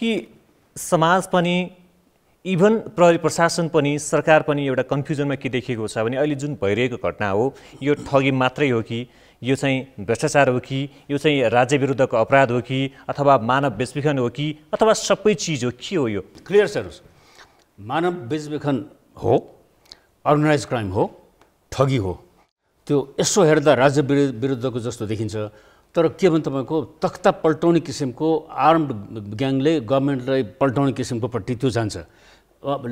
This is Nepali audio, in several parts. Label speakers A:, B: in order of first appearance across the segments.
A: कि समाज पनि इभन प्रहरी प्रशासन पनि सरकार पनि एउटा कन्फ्युजनमा के देखिएको छ भने अहिले जुन भइरहेको घटना हो यो ठगी मात्रै हो कि यो चाहिँ भ्रष्टाचार हो कि यो चाहिँ राज्य विरुद्धको अपराध हो कि अथवा मानव बेचबिखन हो कि अथवा सबै चिज हो के हो यो?
B: क्लियर छ मानव बेचबिखन हो अर्गनाइज क्राइम हो ठगी हो त्यो यसो हेर्दा राज्य विरु- विरुद्धको जस्तो देखिन्छ। तर के भने तपाईँको तख्ता पल्टाउने किसिमको आर्म्ड ग्याङले गभर्मेन्टलाई पल्टाउने किसिमकोपट्टि त्यो जान्छ।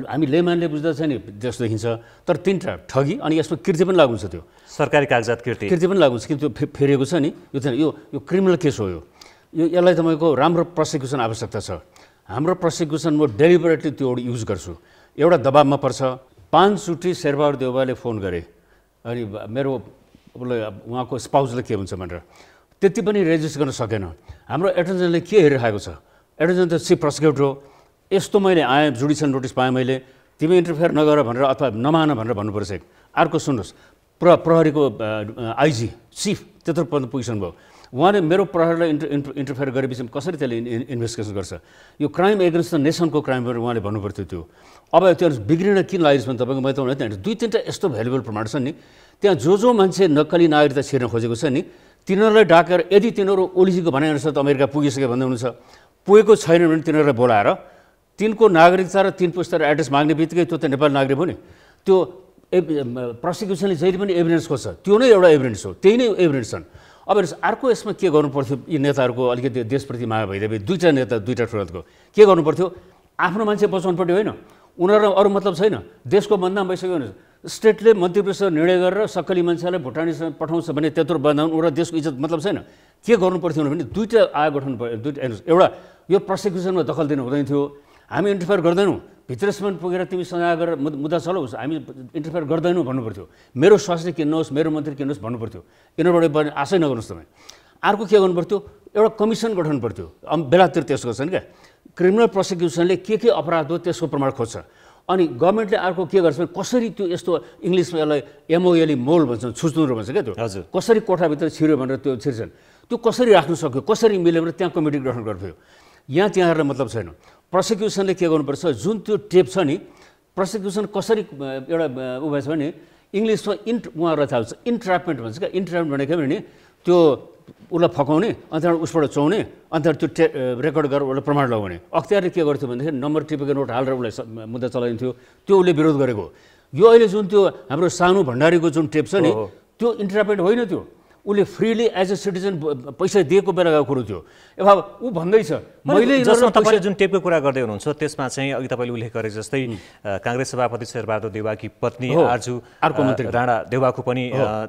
B: हामी लेमानले बुझ्दा चाहिँ नि जस्तो देखिन्छ। तर तिनवटा ठगी अनि यसमा कृति पनि लागु हुन्छ त्यो।
A: सरकारी कागजात कृति।
B: कृति पनि लागु छ कि त्यो फे- फेरिएको छ नि? यो चाहिँ यो यो क्रिमिनल केस हो यो। यो यसलाई तपाईँको राम्रो प्रसिक्युसन आवश्यकता छ। हाम्रो प्रसिक्युसन म डेलिबरेटली त्यो युज गर्छु। एउटा दबाबमा पर्छ। पाँचचोटि शेरबहादुर देउवाले फोन गरे। अनि मेरो उहाँको स्पाउजले के हुन्छ भनेर। त्यति पनि रेजिस्ट गर्न सकेन। हाम्रो एटेन्जनले के हेरिरहेको छ? एटेन्जन त चिफ प्रोसिक्युटर हो। यस्तो मैले आएँ जुडिसियल नोटिस पाएँ मैले। तिमी इन्टरफेयर नगर भनेर अथवा नमान भनेर भन्नुपर्छ एक अर्को सुन्नुहोस्। प्र प्रहरीको आइजी चिफ त्यत्रो पद पोजिसन भयो। उहाँले मेरो प्रहरीलाई इन्टर इन्टर इन्टरफेयर गरेपछि कसरी त्यसले इन- इन्भेस्टिगेसन गर्छ? यो क्राइम एगेन्स्ट द नेसनको क्राइम भनेर उहाँले भन्नुपर्थ्यो त्यो। अब त्यो बिग्रिन किन लागेको छ भने तपाईँको मैले त भने दुई तिनवटा यस्तो भ्यालुबल प्रमाण छन् नि। त्यहाँ जो जो मान्छे नक्कली नागरिकता छिर्न खोजेको छ नि तिनीहरूलाई डाकेर यदि तिनीहरू ओलिसीको भनाइअनुसार अमेरिका पुगिसक्यो भन्दै हुनुहुन्छ पुगेको छैन भने तिनीहरूलाई बोलाएर तिनको नागरिकता र तिन पुस्ता एड्रेस माग्ने बित्तिकै त्यो त नेपाली नागरिक हो नि। त्यो प्रसिक्युसनले जहिले पनि एभिडेन्स खोज्छ। त्यो नै एउटा एभिडेन्स हो त्यही नै एभिडेन्स छन्। अब हेर्नुहोस् अर्को यसमा के गर्नु पर्थ्यो यी नेताहरूको अलिकति देशप्रति माया भइदिए दुईवटा नेता दुईवटा ठुलोको के गर्नु पर्थ्यो आफ्नो मान्छे बचाउनु पऱ्यो होइन। उनीहरूलाई अरू मतलब छैन। देशको बदनाम भइसक्यो भने स्टेटले मन्त्री परिषद निर्णय गरेर सक्कली मान्छेलाई भुटानीसँग पठाउँछ भने त्यत्रो बदनाम उनीहरू देशको इज्जत मतलब छैन। के गर्नु पर्थ्यो भने दुईवटा आयोग गठन पऱ्यो दुईवटा हेर्नुहोस् एउटा यो प्रसिक्युसनमा दखल दिनु हुँदैन थियो। हामी इन्टरफेयर गर्दैनौँ। भित्रसम्म पुगेर तिमी सजाय गरेर मुद- मुद्दा चलाओस् हामी इन्टरफेयर गर्दैनौँ भन्नु पर्थ्यो मेरो स्वास्थ्य किन्नुहोस् मेरो मन्त्री किन्नुहोस् भन्नु पर्थ्यो यिनीहरूबाट आशै नगर्नुहोस् तपाईँ। अर्को के गर्नु पर्थ्यो एउटा कमिसन गठन पर्थ्यो। बेलातिर त्यसको छन् क्या। क्रिमिनल प्रसिक्युसनले के के अपराध हो त्यसको प्रमाण खोज्छ। अनि गभर्मेन्टले अर्को के गर्छ भने कसरी त्यो यस्तो इङ्ग्लिसमा यसलाई एमओएली मोल भन्छन् छुच्नुरो भन्छ क्या त्यो?
A: हजुर।
B: कसरी कोठाभित्र छिर्यो भनेर त्यो छिर्छन्? त्यो कसरी राख्नु सक्यो कसरी मिल्यो भने त्यहाँ कमिटी गठन गर्थ्यो। यहाँ त्यहाँहरूलाई मतलब छैन। प्रसिक्युसनले के गर्नुपर्छ जुन त्यो टेप छ नि प्रसिक्युसन कसरी एउटा अ, उ भएछ भने इङ्ग्लिसमा इन्ट उहाँहरूलाई थाहा हुन्छ इन्ट्रापमेन्ट भन्छ क्या। इन्ट्रापमेन्ट भनेको भने त्यो उसलाई फकाउने अन्त त्यहाँबाट उसबाट चौउने अन्त त्यो टे रेकर्ड गरेर उसलाई प्रमाण लगाउने अख्तियारले के गर्थ्यो भनेदेखि नम्बर टिपेको नोट हालेर उसलाई मुद्दा चलाइन्थ्यो त्यो उसले विरोध गरेको। यो अहिले जुन त्यो हाम्रो सानो भण्डारीको जुन टेप छ नि। त्यो इन्टरप्रेट होइन त्यो उसले फ्रिली एज अ सिटिजन पैसा दिएको बेलाको कुरो थियो। अब ऊ भन्दैछ मैले
A: तपाईँले जुन टेपको कुरा गर्दै हुनुहुन्छ त्यसमा चाहिँ अघि तपाईँले उल्लेख गरे जस्तै काङ्ग्रेस सभापति शेरबहादुर देउवाकी पत्नी आर्जु
B: अर्को मन्त्री।
A: राणा देउवाको पनि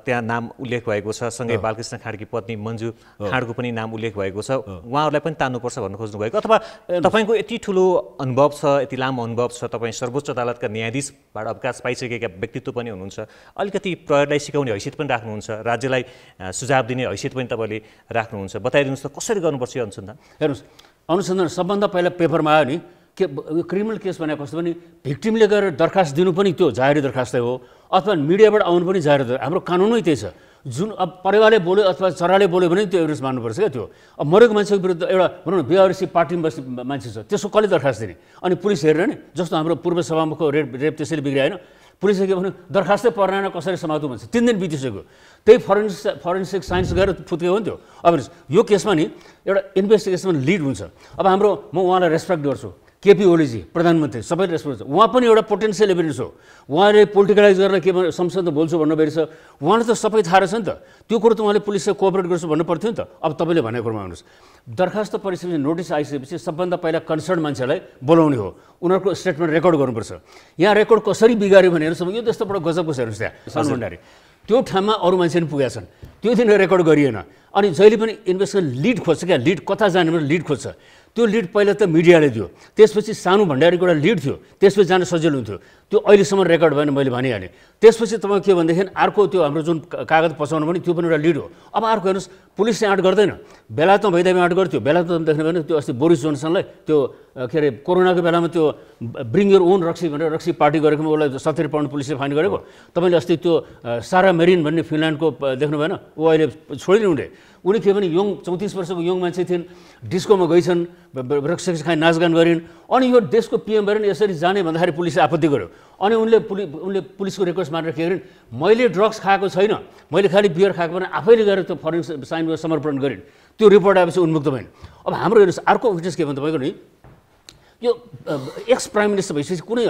A: त्यहाँ नाम उल्लेख भएको छ। सँगै बालकृष्ण खाँडकी पत्नी मन्जु खाँडको पनि नाम उल्लेख भएको छ। उहाँहरूलाई पनि तान्नुपर्छ भन्नु खोज्नु भएको अथवा तपाईँको यति ठुलो अनुभव छ यति लामो अनुभव छ तपाईँ सर्वोच्च अदालतका न्यायाधीशबाट अवकाश पाइसकेका व्यक्तित्व पनि हुनुहुन्छ। अलिकति प्रहरीलाई सिकाउने हैसियत पनि राख्नुहुन्छ। राज्यलाई सुझाव दिने हैसियत पनि तपाईँले राख्नुहुन्छ। बताइदिनुहोस् त कसरी गर्नुपर्छ यो अनुसन्धान?
B: हेर्नुहोस् अनुसन्धान सबभन्दा पहिला पेपरमा आयो नि के क्रिमिनल केस भनेको कस्तो भने भिक्टिमले गएर दरखास्त दिनु पनि त्यो जाहेरी दरखास्तै हो अथवा मिडियाबाट आउनु पनि जाहेरी हाम्रो कानुनै त्यही छ। जुन अब परिवारले बोल्यो अथवा चराले बोल्यो भने त्यो एभिडेन्स मान्नुपर्छ क्या त्यो। अब मरेको मान्छेको विरुद्ध एउटा भनौँ न बिआरसी पार्टीमा बस्ने मान्छे छ त्यसको कसले दरखास्त दिने? अनि पुलिस हेरेर नि जस्तो हाम्रो पूर्व सभामुखको रेप रेप त्यसरी बिग्रियो होइन पुलिसले के भन्यो दरखास्तै पर्दैन कसरी समात्नु भन्छ? तिन दिन बितिसक्यो। त्यही फरेन्सिक फरेन्सिक साइन्स गएर फुत्केको नि त्यो अब यो केसमा नि एउटा इन्भेस्टिगेसनमा लिड हुन्छ। अब हाम्रो म उहाँलाई रेस्पेक्ट गर्छु। केपी ओलीजी प्रधानमन्त्री रेस्पेक्ट गर्छ। उहाँ पनि एउटा पोटेन्सियल एभिडेन्स हो। उहाँले पोलिटिकलाइज गरेर के भन्छ संसद बोल्छु भन्नु बेर छ उहाँलाई त सबै थाहा रहेछ नि त। त्यो कुरो त उहाँले पुलिसलाई कोअपरेट गर्छु भन्नु पर्थ्यो नि त। अब तपाईँले भनेको कुरोमा आउनुहोस्। दरखास्त परिसकेपछि नोटिस आइसकेपछि सबभन्दा पहिला कन्सर्न मान्छेलाई बोलाउने हो। उनीहरूको स्टेटमेन्ट रेकर्ड गर्नुपर्छ। यहाँ रेकर्ड कसरी बिगाऱ्यो भने हेर्नुहोस् यो त्यस्तो बडो गजबको छ हेर्नुहोस् त्यहाँ। सानो भण्डारी। त्यो ठाउँमा अरू मान्छे पनि पुगेका छन्। त्यो दिन रेकर्ड गरिएन। अनि जहिले पनि इन्भेस्टर लिड खोज्छ क्या लिड कता जाने भने लिड खोज्छ। त्यो लिड पहिला त मिडियाले दियो। त्यसपछि सानो भण्डारीको एउटा लिड थियो। त्यसपछि जान सजिलो हुन्थ्यो। त्यो अहिलेसम्म रेकर्ड भएन मैले भनिहालेँ। त्यसपछि तपाईँ के भनेदेखि अर्को त्यो हाम्रो जुन कागज पचाउनु पनि त्यो पनि एउटा लिड हो। अब अर्को हेर्नुहोस् पुलिसले आँट गर्दैन। बेलायतमा भइदिएमा आँट गर्थ्यो। बेलायतमा देख्नु भने त्यो अस्ति बोरिस जोन्सनलाई त्यो के अरे कोरोनाको बेलामा त्यो ब्रिङ यर ओन रक्सी भनेर रक्सी पार्टी गरेकोमा उसलाई सत्तरी पाउन्ड पुलिसले फाइन गरेको। तपाईँले अस्ति त्यो सारा मेरिन भन्ने फिनल्यान्डको देख्नु भएन? ऊ अहिले छोडिदिनु उनी के भने यङ चौतिस वर्षको यङ मान्छे थिइन् डिस्कोमा गइछन् रक्स खाइ नाचगान गरिन् अनि यो देशको पिएम भएर यसरी जाने भन्दाखेरि पुलिसले आपत्ति गर्यो। अनि उनले पुलि उनले पुलिसको रिक्वेस्ट मारेर के गरिन् मैले ड्रग्स खाएको छैन मैले खालि बियर खाएको भने आफैले गएर त्यो फरेन साइनमा समर्पण गरिन्। त्यो रिपोर्ट आएपछि उन्मुक्त भइन्। अब हाम्रो हेर्नुहोस् अर्को विटनेस के भने तपाईँको नि यो एक्स प्राइम मिनिस्टर भइसकेपछि कुनै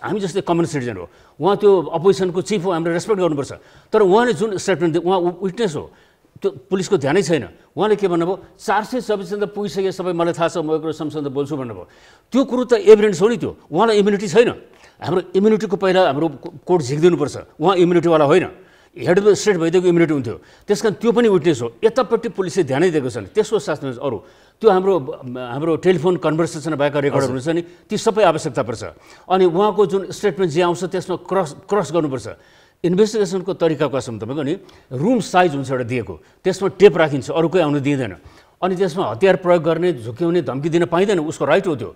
B: हामी जस्तै कमन सिटिजन हो उहाँ त्यो अपोजिसनको चिफ हो हामीले रेस्पेक्ट गर्नुपर्छ। तर उहाँले जुन स्टेटमेन्ट उहाँ विटनेस हो। त्यो पुलिसको ध्यानै छैन। उहाँले के भन्नुभयो? चार सय चौबिससम्म पुगिसके सबै मलाई थाहा छ म एक समसँग बोल्छु भन्नुभयो। त्यो कुरो त एभिडेन्स हो नि त्यो। उहाँलाई इम्युनिटी छैन। हाम्रो इम्युनिटीको पहिला हाम्रो कोर्ट झिकिदिनुपर्छ। उहाँ इम्युनिटीवाला होइन। हेड अफ द स्टेट भइदिएको इम्युनिटी हुन्थ्यो। त्यस कारण त्यो पनि विटनेस हो। यतापट्टि पुलिसले ध्यानै दिएको छैन त्यसको साथमा अरू त्यो हाम्रो हाम्रो टेलिफोन कन्भर्सेसन भएका रेकर्डहरू हुन्छ नि ती सबै आवश्यकता पर्छ। अनि उहाँको जुन स्टेटमेन्ट जे आउँछ त्यसमा क्रस क्रस गर्नुपर्छ। इन्भेस्टिगेसनको तरिका कसम तपाईँको नि रुम साइज हुन्छ एउटा दिएको त्यसमा टेप राखिन्छ अरू कोही आउनु दिँदैन। अनि त्यसमा हतियार प्रयोग गर्ने झुक्याउने धम्की दिन पाइँदैन उसको राइट हो त्यो।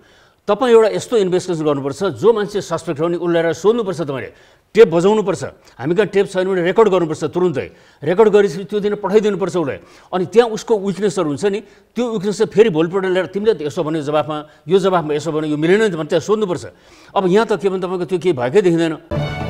B: तपाईँ एउटा यस्तो इन्भेस्टिगेसन गर्नुपर्छ जो मान्छे सस्पेक्ट हो नि उसलाई सोध्नुपर्छ तपाईँले। टेप बजाउनुपर्छ। हामी कहाँ टेप छैन भने रेकर्ड गर्नुपर्छ तुरुन्तै। रेकर्ड गरेपछि त्यो दिन पठाइदिनुपर्छ उसलाई। अनि त्यहाँ उसको विकनेसहरू हुन्छ नि त्यो विकनेस चाहिँ फेरि भोलिपल्ट ल्याएर तिमीले यसो भन्यो जवाफमा यो जवाफमा यसो भन्यो यो मिलेन भने त्यहाँ सोध्नुपर्छ। अब यहाँ त के भने तपाईँको त्यो केही भएकै देखिँदैन।